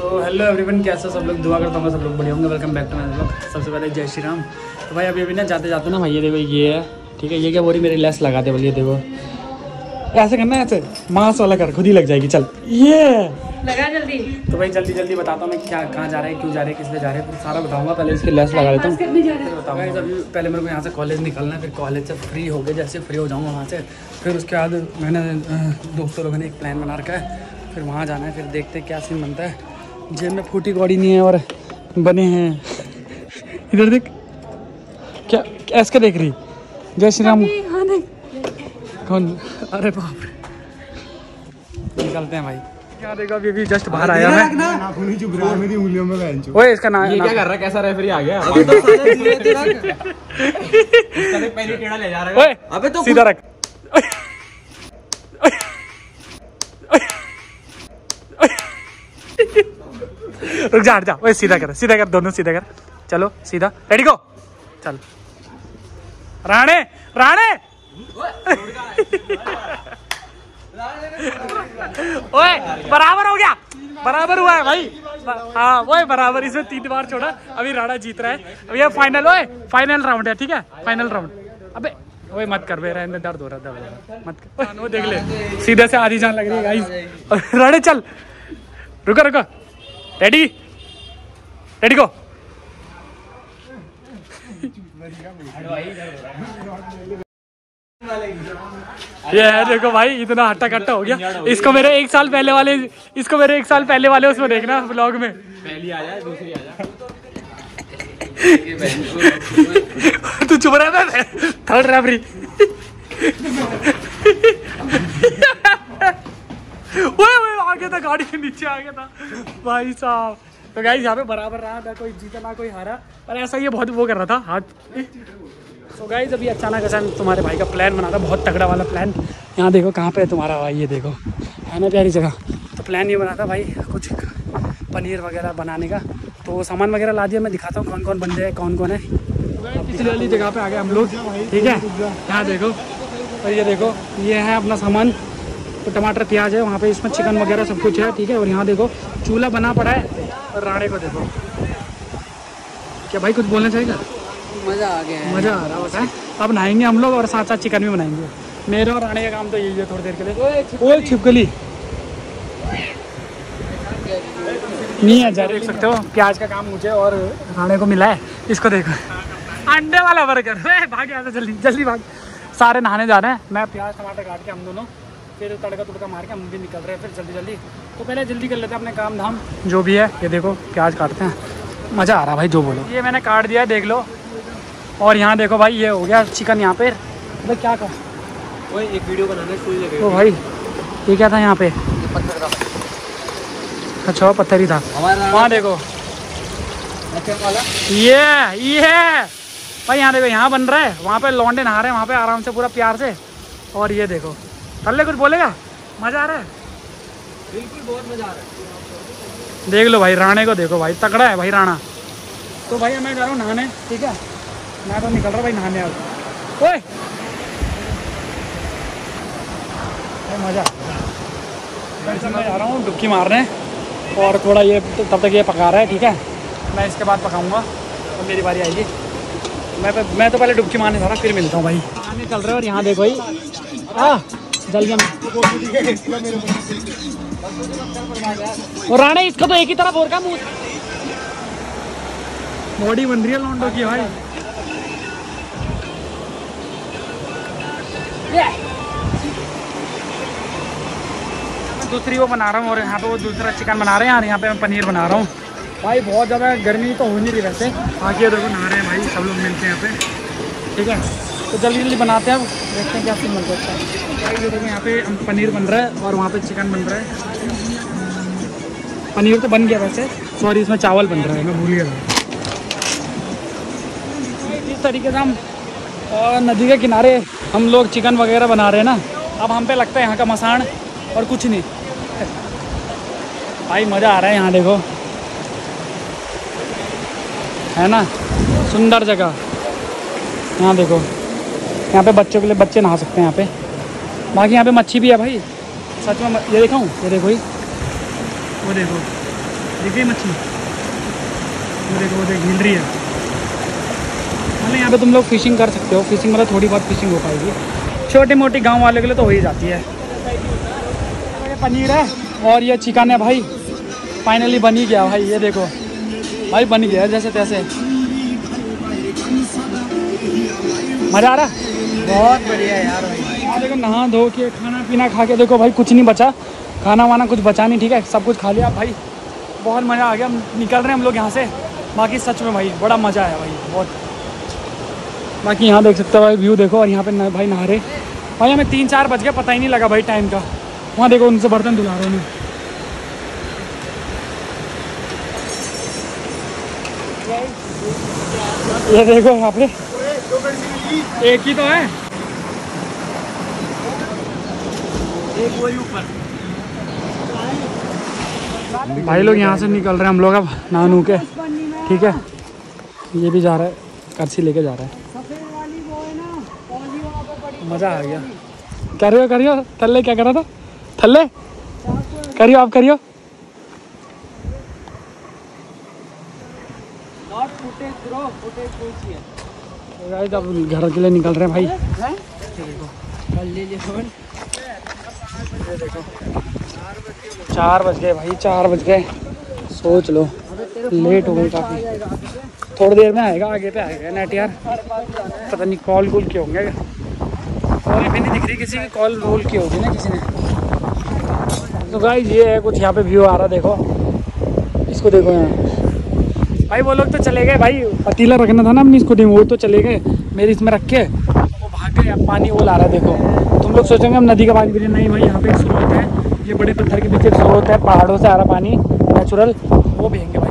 So hello everyone कैसे सब लोग? दुआ करता हूँ सब लोग बढ़िया होंगे। Welcome back to my blog सबसे पहले जय श्री राम। तो भाई अभी अभी ना जाते जाते ना भाई ये देखो ये है। ठीक है ये क्या बोरी मेरी लेस लगा दे बोलिए देखो। ऐसे करना है ऐसे। मांस वाला कर खुद ही लग जाएगी चल। ये लगा जल्दी। तो भाई जल्दी जल्दी बताता हूँ मैं क्या कहाँ जा रहे हैं क्यों जा रहे हैं किस लिए जा रहे हैं। सारा बताऊँगा पहले इसकी लेस लगा देता हूँ। बताऊँगा। अभी पहले मेरे को यहाँ से कॉलेज निकलना है फिर कॉलेज से फ्री हो गए जैसे फ्री हो जाऊँगा वहाँ से। फिर उसके बाद मैंने दोस्तों लोगों ने एक प्लान बना रखा है। फिर वहाँ जाना है फिर देखते हैं क्या सीन बनता है। जेब में फूटी कौड़ी नहीं है और बने हैं। इधर देख। क्या ऐसे क्या देख रही? जय श्री राम। हैं कौन? अरे बाप रे। निकलते हैं भाई। यहाँ देखो अभी अभी जस्ट बाहर आया मैं। नाखून ही चुभ रहा है मेरी उंगलियों में बहन ओए इसका नाम ये क्या कर रहा है? कैसा रेफरी आ गया? इसका देख पहले टेढ़ा ले जा रहा है। अबे तो सीधा रख। रुक जा हट जा। ओए सीधा कर सीधा कर दोनों सीधा कर। चलो सीधा। रेडी को चल। राणे राणे! ओए बराबर हो गया। बराबर हुआ है भाई। हाँ वो बराबर इसमें तीन बार छोड़ा। अभी राणा जीत रहा है। अभी ये फाइनल ओए फाइनल राउंड है ठीक है? फाइनल राउंड अबे ओए मत कर बे रहने दर्द हो रहा दर्द मत कर। हाँ, वो देख ले। सीधे से आधी जान लग रही है गाइस राणे चल। रुको रुको। रेडी रेडी को ये है देखो भाई, इतना हट्टा कट्टा हो गया। इसको मेरे एक साल पहले वाले, इसको मेरे एक साल पहले वाले उसमें देखना ब्लॉग में। पहली आ जाए दूसरी आ जाए तू चुप रहा था थर्ड रेफरी आ गया था गाड़ी के नीचे आ गया था। भाई साहब। तो गाइस यहाँ पे बराबर रहा ना कोई जीता ना कोई हारा। पर ऐसा ये बहुत वो कर रहा था हाथ तो गाइस अभी अचानक अचानक तुम्हारे भाई का प्लान बना था बहुत तगड़ा वाला प्लान यहाँ देखो कहाँ पे है तुम्हारा भाई ये देखो। है ना प्यारी जगह? तो प्लान ये बना था भाई कुछ पनीर वगैरह बनाने का। तो सामान वगैरह ला दिया मैं दिखाता हूँ कौन कौन बंदे हैं। कौन कौन है पिछली वाली जगह पे आ गए हम लोग ठीक है? यहाँ देखो। और ये देखो ये है अपना सामान। तो टमाटर प्याज है वहाँ पे इसमें चिकन वगैरह सब कुछ है ठीक है? और यहाँ देखो चूल्हा बना पड़ा है और राणे को देखो। क्या भाई कुछ बोलना चाहेगा मज़ा आ गया मज़ा आ रहा होता है। अब नहाएँगे हम लोग और साथ साथ चिकन भी बनाएँगे। मेरे और राणे का काम तो यही है थोड़ी देर के लिए। ओए छिपकली नहीं है जा देख सकते हो प्याज का काम मुझे और राणे को मिला है। इसको देखो। अंडे वाला बर्गर भाग जल्दी जल्दी भाग। सारे नहाने जा रहे हैं। मैं प्याज टमाटर काट के हम दोनों फिर तड़का तुड़का मार के हम भी निकल रहे हैं फिर जल्दी जल्दी। तो पहले जल्दी कर लेते हैं अपने काम धाम। जो भी है ये देखो प्याज काटते हैं। मज़ा आ रहा है भाई जो बोलो। ये मैंने काट दिया है देख लो। और यहाँ देखो भाई ये हो गया चिकन यहाँ पे। भाई क्या कर ओए एक वीडियो बनाना है तो भाई ये क्या था यहाँ पे? अच्छा पत्थर ही था। वहाँ देखो। ये ये। भाई यहाँ देखो यहाँ बन रहा है। वहाँ पे लौंडे नहा रहे हैं वहाँ पे आराम से पूरा प्यार से। और ये देखो। थल्ले कुछ बोलेगा? मज़ा आ रहा है? बिल्कुल बहुत मज़ा आ रहा है। देख लो भाई राणे को देखो भाई तगड़ा है भाई राणा। तो भाई मैं जा रहा हूँ नहाने ठीक है? मैं तो निकल रहा हूँ भाई नहाने अब। ओए! मज़ा में जा रहा हूँ डुबकी मारने और थोड़ा ये तब तक ये पका रहा है ठीक है? मैं इसके बाद पकाऊँगा तो मेरी बारी आएगी। मैं तो मैं तो पहले डुबकी मारने जा रहा फिर मिलता हूँ भाई। चल रहे हो और यहाँ देखो भाई हाँ। जल गया और राणे इसका तो एक ही तरफ़ हो रखा मुँह? बॉडी बन रही है लौंडो की भाई। दूसरी वो बना रहा हूँ और यहाँ पे वो दूसरा चिकन बना रहे हैं और यहाँ पे मैं पनीर बना रहा हूँ। भाई बहुत ज़्यादा गर्मी तो हो नहीं रही वैसे। बाकी ये देखो नहा रहे हैं भाई सब लोग मिलते हैं यहाँ पे। ठीक है? तो जल्दी जल्दी बनाते हैं अब देखते हैं क्या सीन बनता है। इसका। देखो यहाँ पे हम पनीर बन रहा है और वहाँ पे चिकन बन रहा है। पनीर तो बन गया वैसे। सॉरी इसमें चावल बन रहा है मैं भूल गया। था इस तरीके से हम नदी के किनारे हम लोग चिकन वगैरह बना रहे हैं ना। अब हम पे लगता है यहाँ का मसान और कुछ नहीं। भाई मज़ा आ रहा है यहाँ देखो। है ना? सुंदर जगह। यहाँ देखो। यहाँ पे बच्चों के लिए बच्चे नहा सकते हैं यहाँ पे। बाकी यहाँ पे मच्छी भी है भाई। सच में ये देखा हूँ ये देखो ही। वो देखो। देखिए मच्छी? वो देखो, वो देख, हिल रही है। मतलब यहाँ पे तुम लोग फिशिंग कर सकते हो। फिशिंग मतलब थोड़ी बहुत फिशिंग हो पाएगी। छोटी मोटी गाँव वाले के लिए तो हो ही जाती है। ये पनीर है और ये चिकन है भाई। फाइनली बन गया भाई, ये देखो। भाई बन गया जैसे तैसे। मज़ा आ रहा? बहुत बढ़िया यार भाई। देखो नहा धो के खाना पीना खा के देखो भाई कुछ नहीं बचा। खाना वाना कुछ बचा नहीं ठीक है? सब कुछ खा लिया। भाई बहुत मज़ा आ गया। हम निकल रहे हैं हम लोग यहाँ से। बाकी सच में भाई बड़ा मज़ा आया भाई बहुत। बाकी यहाँ देख सकते हो भाई व्यू देखो और यहाँ पे भाई नहा रहे। भाई हमें तीन चार बज गए पता ही नहीं लगा भाई टाइम का। वहाँ देखो उनसे बर्तन धुला रहे हैं ये देखो यहाँ पे। एक ही तो है। एक वही ऊपर। भाई लोग यहाँ से निकल रहे हैं, हम लोग अब नहा नू के। ठीक है? ये भी जा रहा है, कर्सी लेके जा रहा है। मज़ा आ गया। करियो करियो। थल्ले क्या करा था? थल्ले? करियो, आप करियो। तो अब घर के लिए निकल रहे हैं भाई। चार बज गए भाई चार बज गए। सोच लो लेट हो गई काफ़ी। थोड़ी देर में आएगा आगे पे आएगा नेट यार। पता नहीं कॉल कॉल किए होंगे कॉल भी नहीं दिख रही किसी की कॉल रोल की होगी ना किसी ने। तो गाइस ये है कुछ यहाँ पे व्यू आ रहा देखो। इसको देखो यहाँ। भाई, वो लोग तो चले गए भाई। पतीला रखना था ना अपनी स्कूटी में वो तो चले गए। मेरी इसमें रख के वो भाग गए, अब पानी वो ला रहा है, देखो। तुम लोग सोचेंगे हम नदी का पानी पी रहे नहीं भाई, यहाँ पे एक स्रोत है। ये बड़े पत्थर के पीछे स्रोत है, पहाड़ों से आ रहा पानी नेचुरल वो भेंगे भाई।